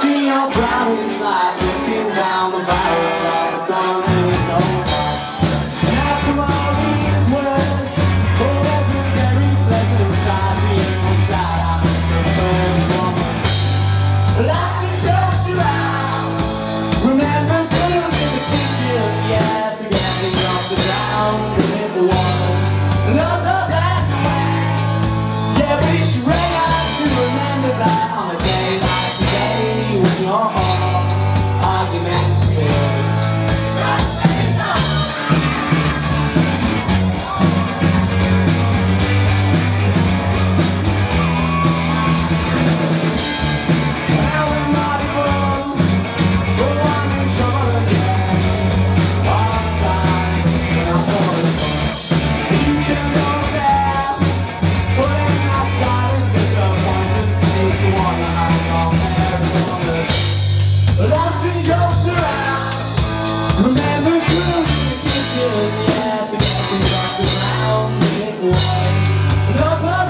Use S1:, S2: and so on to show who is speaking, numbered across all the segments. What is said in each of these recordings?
S1: see your brown inside looking down the barrel of a gun. And it goes Lost in jokes around Remember Yeah,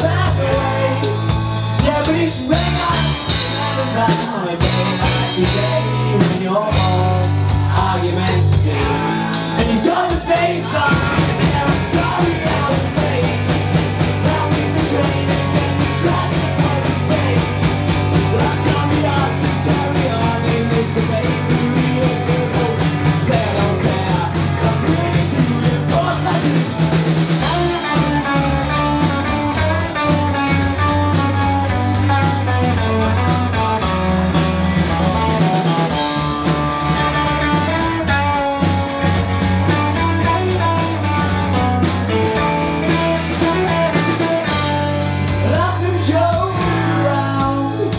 S1: around Yeah, but it's red hot It's not day by day When you're